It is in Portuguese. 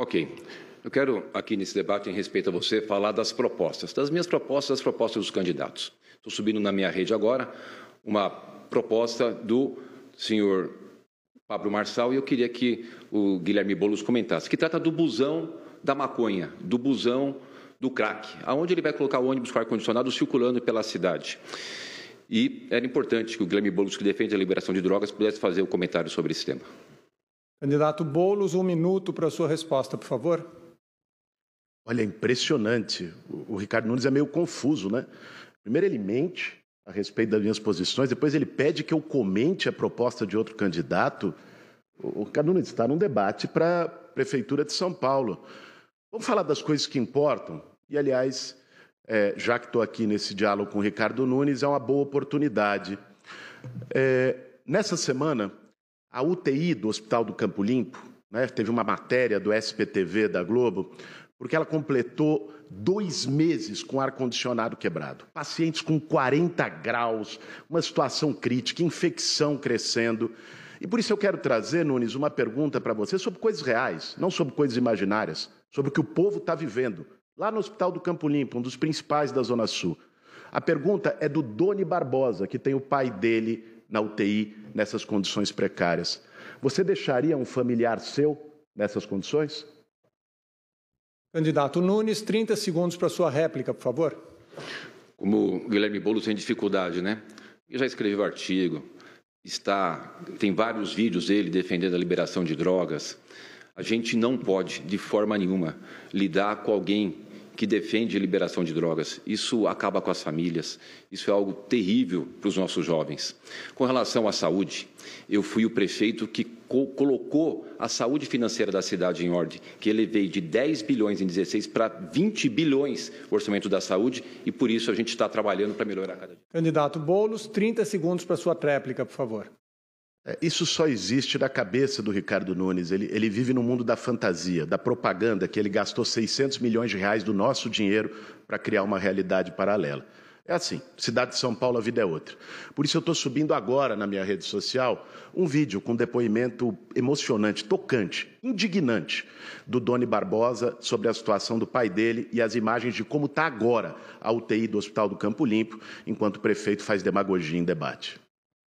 Ok. Eu quero, aqui nesse debate, em respeito a você, falar das propostas, das minhas propostas, das propostas dos candidatos. Estou subindo na minha rede agora uma proposta do senhor Pablo Marçal e eu queria que o Guilherme Boulos comentasse, que trata do busão da maconha, do busão do crack, aonde ele vai colocar o ônibus com ar-condicionado circulando pela cidade. E era importante que o Guilherme Boulos, que defende a liberação de drogas, pudesse fazer um comentário sobre esse tema. Candidato Boulos, um minuto para a sua resposta, por favor. Olha, é impressionante. O, Ricardo Nunes é meio confuso, né? Primeiro ele mente a respeito das minhas posições, depois ele pede que eu comente a proposta de outro candidato. O, Ricardo Nunes está num debate para a Prefeitura de São Paulo. Vamos falar das coisas que importam? E, aliás, é, já que estou aqui nesse diálogo com o Ricardo Nunes, é uma boa oportunidade. É, nessa semana, a UTI do Hospital do Campo Limpo, né, teve uma matéria do SPTV da Globo, porque ela completou dois meses com ar-condicionado quebrado. Pacientes com 40 graus, uma situação crítica, infecção crescendo. E por isso eu quero trazer, Nunes, uma pergunta para você sobre coisas reais, não sobre coisas imaginárias, sobre o que o povo está vivendo. Lá no Hospital do Campo Limpo, um dos principais da Zona Sul. A pergunta é do Doni Barbosa, que tem o pai dele na UTI nessas condições precárias. Você deixaria um familiar seu nessas condições? Candidato Nunes, 30 segundos para sua réplica, por favor. Como o Guilherme Boulos tem dificuldade, né? Eu já escrevi o um artigo, está, tem vários vídeos dele defendendo a liberação de drogas. A gente não pode, de forma nenhuma, lidar com alguém que defende a liberação de drogas. Isso acaba com as famílias, isso é algo terrível para os nossos jovens. Com relação à saúde, eu fui o prefeito que co colocou a saúde financeira da cidade em ordem, que elevei de 10 bilhões em 16 para 20 bilhões o orçamento da saúde e por isso a gente está trabalhando para melhorar cada dia. Candidato Boulos, 30 segundos para sua tréplica, por favor. É, isso só existe na cabeça do Ricardo Nunes. Ele, ele, vive no mundo da fantasia, da propaganda, que ele gastou 600 milhões de reais do nosso dinheiro para criar uma realidade paralela. É assim, cidade de São Paulo, a vida é outra. Por isso eu estou subindo agora na minha rede social um vídeo com depoimento emocionante, tocante, indignante, do Doni Barbosa sobre a situação do pai dele e as imagens de como está agora a UTI do Hospital do Campo Limpo, enquanto o prefeito faz demagogia em debate.